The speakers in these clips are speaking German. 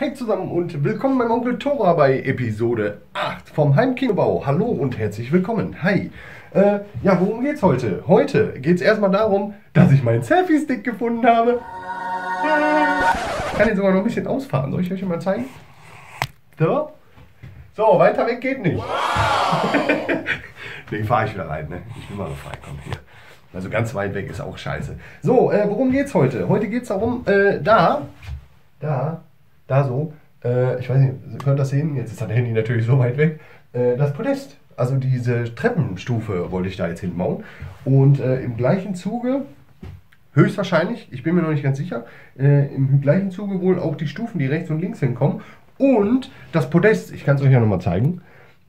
Hey zusammen und willkommen beim Onkel Tora bei Episode 8 vom Heimkinobau. Hallo und herzlich willkommen. Hi. Äh, ja, worum geht's heute? Heute geht's erstmal darum, dass ich meinen Selfie-Stick gefunden habe. Ich kann ihn sogar noch ein bisschen ausfahren. Soll ich euch mal zeigen? So. So, weiter weg geht nicht. Den fahre ich wieder rein, ne? Ich will mal frei kommen hier. Also ganz weit weg ist auch scheiße. So, äh, worum geht's heute? Heute geht's darum, äh, da, da, da so, äh, ich weiß nicht, ihr könnt das sehen, jetzt ist das Handy natürlich so weit weg, äh, das Podest. Also diese Treppenstufe wollte ich da jetzt hinbauen. Und äh, im gleichen Zuge, höchstwahrscheinlich, ich bin mir noch nicht ganz sicher, äh, im gleichen Zuge wohl auch die Stufen, die rechts und links hinkommen. Und das Podest, ich kann es euch ja nochmal zeigen,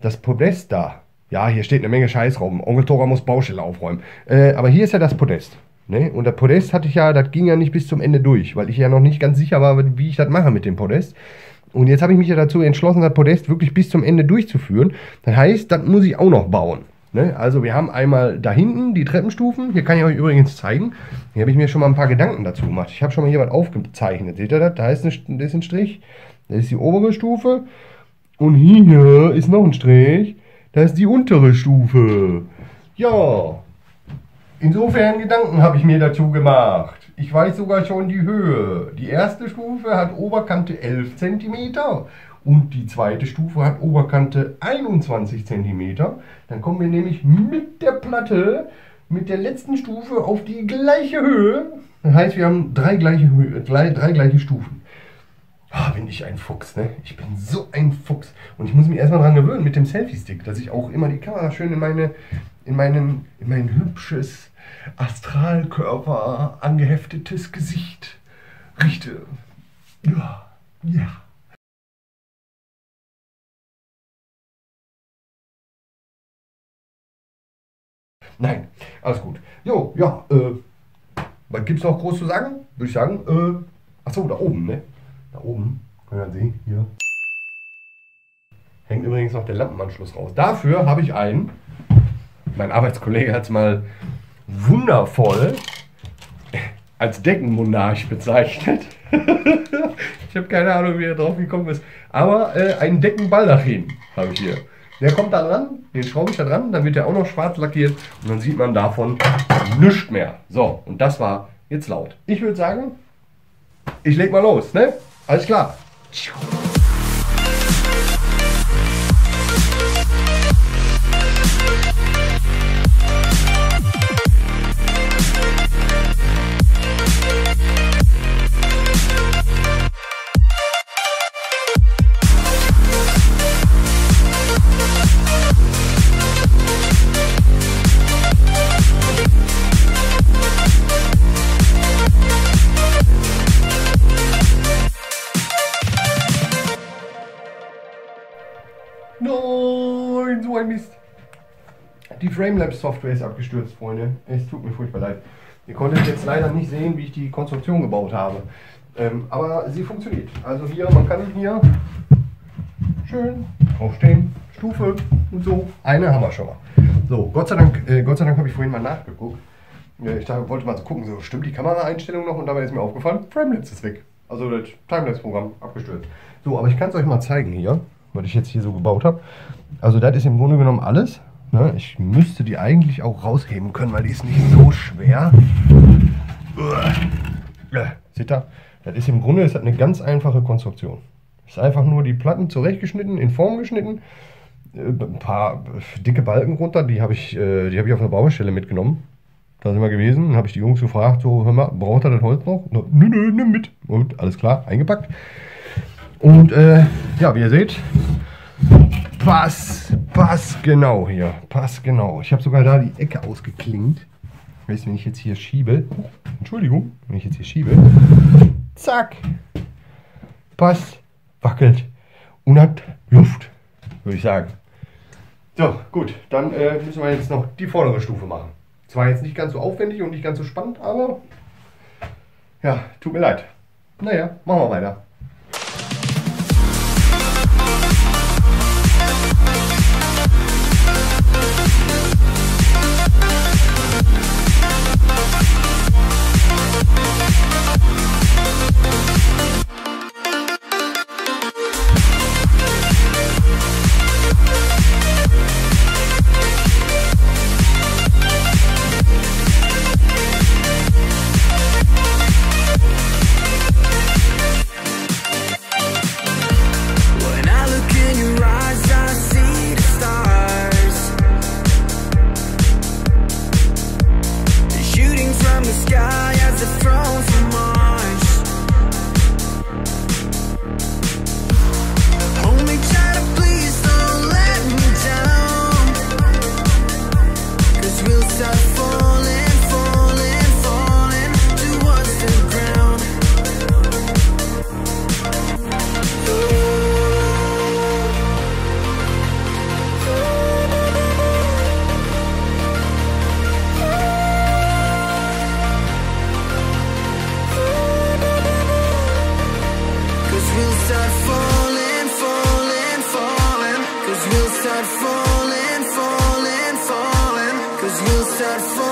das Podest da, ja, hier steht eine Menge Scheiß rum. Onkel Tora muss Baustelle aufräumen. Äh, aber hier ist ja das Podest. Ne? Und das Podest hatte ich ja, das ging ja nicht bis zum Ende durch, weil ich ja noch nicht ganz sicher war, wie ich das mache mit dem Podest. Und jetzt habe ich mich ja dazu entschlossen, das Podest wirklich bis zum Ende durchzuführen. Das heißt, das muss ich auch noch bauen. Ne? Also wir haben einmal da hinten die Treppenstufen. Hier kann ich euch übrigens zeigen. Hier habe ich mir schon mal ein paar Gedanken dazu gemacht. Ich habe schon mal hier was aufgezeichnet. Seht ihr das? Da ist, ein, da ist ein Strich. Das ist die obere Stufe. Und hier ist noch ein Strich. Das ist die untere Stufe. Ja, insofern Gedanken habe ich mir dazu gemacht. Ich weiß sogar schon die Höhe. Die erste Stufe hat Oberkante 11 cm und die zweite Stufe hat Oberkante 21 cm. Dann kommen wir nämlich mit der Platte, mit der letzten Stufe auf die gleiche Höhe. Das heißt, wir haben drei gleiche, Höhe, drei, drei gleiche Stufen. Ah, bin ich ein Fuchs, ne? Ich bin so ein Fuchs. Und ich muss mich erstmal daran gewöhnen mit dem Selfie-Stick, dass ich auch immer die Kamera schön in meine, in meinen, in mein hübsches Astralkörper angeheftetes Gesicht richte. Ja, ja. Nein, alles gut. Jo, ja, äh, was gibt's noch groß zu sagen? Würde ich sagen, äh, achso, da oben, ne? Da oben, können wir sehen, hier. Hängt übrigens noch der Lampenanschluss raus. Dafür habe ich einen, mein Arbeitskollege hat es mal wundervoll als Deckenmonarch bezeichnet. ich habe keine Ahnung, wie er drauf gekommen ist. Aber äh, einen Deckenbaldachin habe ich hier. Der kommt da dran, den schraube ich da dran, dann wird der auch noch schwarz lackiert und dann sieht man davon nichts mehr. So, und das war jetzt laut. Ich würde sagen, ich leg mal los, ne? Alles klar. Die Framelabs Software ist abgestürzt, Freunde. Es tut mir furchtbar leid. Ihr konntet jetzt leider nicht sehen, wie ich die Konstruktion gebaut habe. Ähm, aber sie funktioniert. Also hier, man kann hier schön draufstehen, Stufe und so. Eine haben wir schon mal. So, Gott sei Dank, äh, Gott sei Dank habe ich vorhin mal nachgeguckt. Ich dachte, wollte mal so gucken, so stimmt die Kameraeinstellung noch und dabei ist mir aufgefallen, Framelapse ist weg. Also das Timelapse-Programm abgestürzt. So, aber ich kann es euch mal zeigen hier was ich jetzt hier so gebaut habe. Also das ist im Grunde genommen alles. Ne? Ich müsste die eigentlich auch rausheben können, weil die ist nicht so schwer. Äh, seht ihr? Das ist im Grunde ist das eine ganz einfache Konstruktion. Ist einfach nur die Platten zurechtgeschnitten, in Form geschnitten. Äh, ein paar dicke Balken runter, die habe ich, äh, hab ich auf der Baustelle mitgenommen. Da sind wir gewesen, habe ich die Jungs gefragt, so, hör mal, braucht er das Holz noch? Nö, nö, nimm mit. Und alles klar, eingepackt. Und äh, ja, wie ihr seht, pass, pass genau hier, pass genau. Ich habe sogar da die Ecke ausgeklingt. Weißt wenn ich jetzt hier schiebe, Entschuldigung, wenn ich jetzt hier schiebe, zack, passt, wackelt und hat Luft, würde ich sagen. So, gut, dann äh, müssen wir jetzt noch die vordere Stufe machen. Zwar jetzt nicht ganz so aufwendig und nicht ganz so spannend, aber ja, tut mir leid. Naja, machen wir weiter. set free.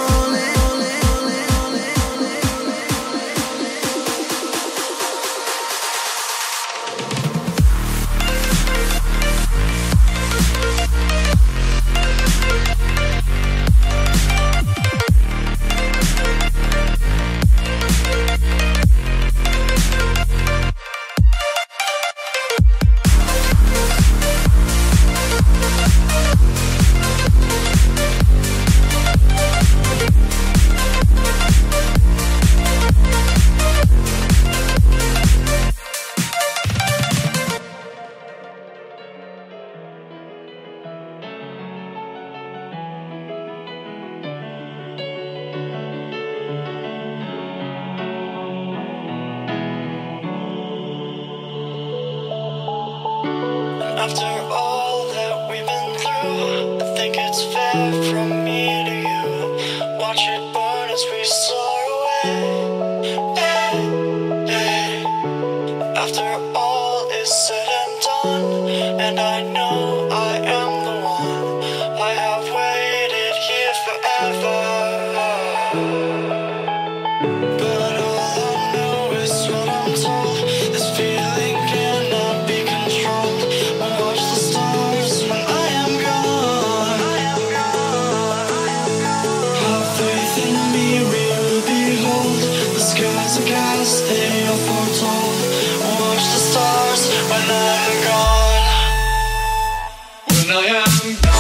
I am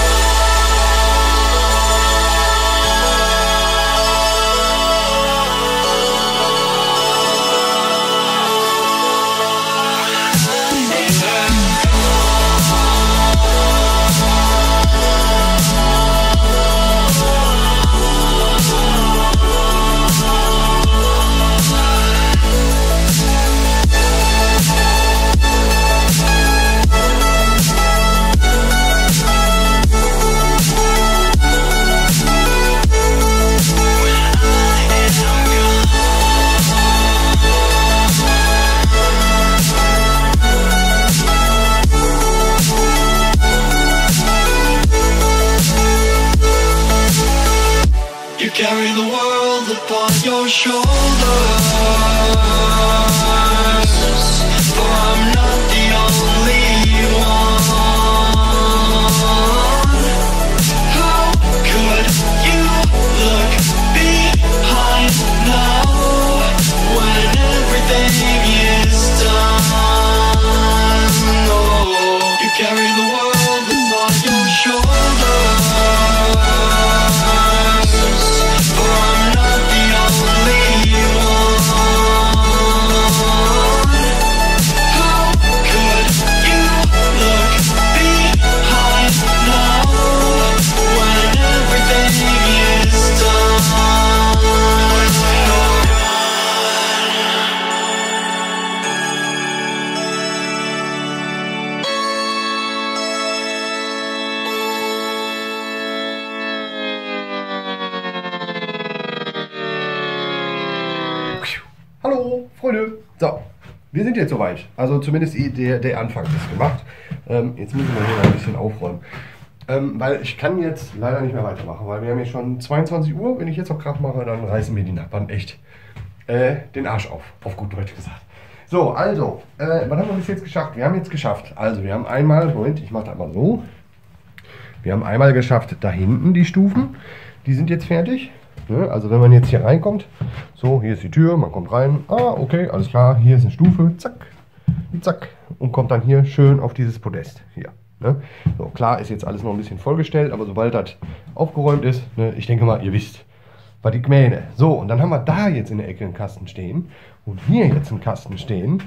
shoulder. Freunde. So, wir sind jetzt soweit. Also zumindest der, der Anfang ist gemacht. Ähm, jetzt müssen wir hier ein bisschen aufräumen. Ähm, weil ich kann jetzt leider nicht mehr weitermachen, weil wir haben jetzt schon 22 Uhr. Wenn ich jetzt noch Krach mache, dann reißen mir die Nachbarn echt äh, den Arsch auf, auf gut Deutsch gesagt. So, also, äh, was haben wir bis jetzt geschafft? Wir haben jetzt geschafft. Also, wir haben einmal, Moment, ich mache das mal so. Wir haben einmal geschafft, da hinten die Stufen. Die sind jetzt fertig. Ne? Also wenn man jetzt hier reinkommt, so, hier ist die Tür, man kommt rein. Ah, okay, alles klar, hier ist eine Stufe, zack, zack. Und kommt dann hier schön auf dieses Podest hier. Ne? So, klar ist jetzt alles noch ein bisschen vollgestellt, aber sobald das aufgeräumt ist, ne, ich denke mal, ihr wisst, was ich meine. So, und dann haben wir da jetzt in der Ecke einen Kasten stehen und hier jetzt einen Kasten stehen.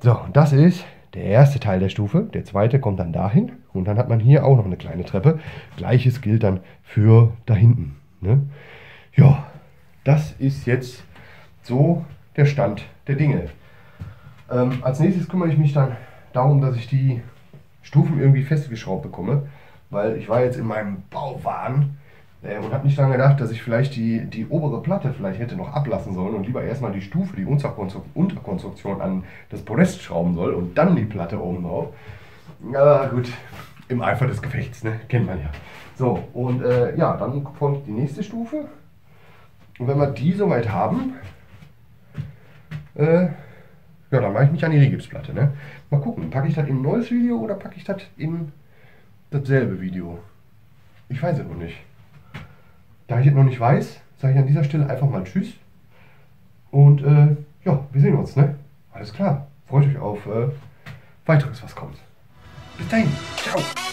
So, das ist der erste Teil der Stufe. Der zweite kommt dann dahin und dann hat man hier auch noch eine kleine Treppe. Gleiches gilt dann für da hinten. Ne? Ja, das ist jetzt so der Stand der Dinge. Ähm, als nächstes kümmere ich mich dann darum, dass ich die Stufen irgendwie festgeschraubt bekomme, weil ich war jetzt in meinem Bauwahn Äh, und habe nicht daran gedacht, dass ich vielleicht die, die obere Platte vielleicht hätte noch ablassen sollen und lieber erstmal die Stufe, die Unterkonstru- Unterkonstruktion an das Podest schrauben soll und dann die Platte oben drauf. Ja, gut, im Eifer des Gefechts, ne? Kennt man ja. So, und äh, ja, dann folgt die nächste Stufe. Und wenn wir die soweit haben, äh, ja, dann mache ich mich an die Rigipsplatte. Ne? Mal gucken, packe ich das in ein neues Video oder packe ich das in dasselbe Video? Ich weiß es noch nicht. Da ich es noch nicht weiß, sage ich an dieser Stelle einfach mal Tschüss. Und äh, ja, wir sehen uns, ne? Alles klar. Freut euch auf äh, weiteres, was kommt. Bis dahin. Ciao.